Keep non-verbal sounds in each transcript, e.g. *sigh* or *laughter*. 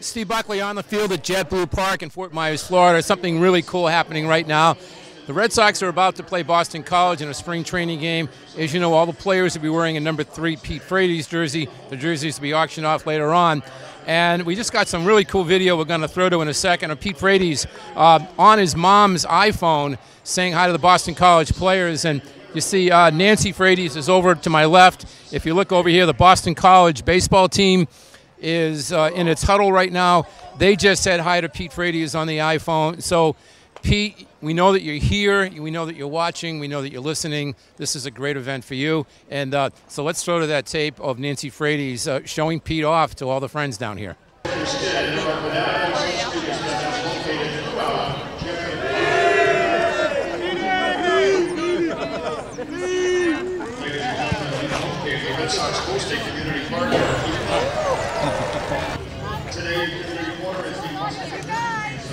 Steve Buckley on the field at JetBlue Park in Fort Myers, Florida. Something really cool happening right now. The Red Sox are about to play Boston College in a spring training game. As you know, all the players will be wearing a number three Pete Frates jersey. The jerseys will be auctioned off later on. And we just got some really cool video we're going to throw to in a second of Pete Frates uh, on his mom's iPhone saying hi to the Boston College players. And you see uh, Nancy Frates is over to my left. If you look over here, the Boston College baseball team is uh, in its huddle right now. They just said hi to Pete Frates on the iPhone. So, Pete, we know that you're here. We know that you're watching. We know that you're listening. This is a great event for you. And uh, so let's throw to that tape of Nancy Frates uh, showing Pete off to all the friends down here.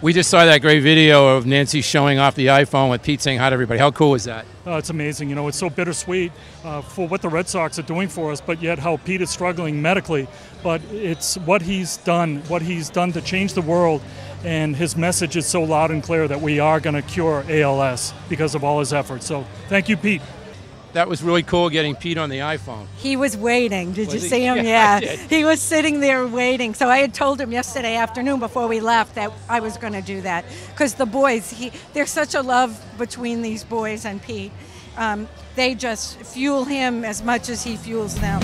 We just saw that great video of Nancy showing off the iPhone with Pete saying hi to everybody. How cool was that? Uh, it's amazing. You know, it's so bittersweet uh, for what the Red Sox are doing for us, but yet how Pete is struggling medically. But it's what he's done, what he's done to change the world, and his message is so loud and clear that we are going to cure ALS because of all his efforts. So thank you, Pete. That was really cool getting Pete on the iPhone. He was waiting. Did Was you he? see him? *laughs* Yeah, Yeah. He was sitting there waiting. So I had told him yesterday afternoon before we left that I was going to do that because the boys, he, there's such a love between these boys and Pete. Um, they just fuel him as much as he fuels them.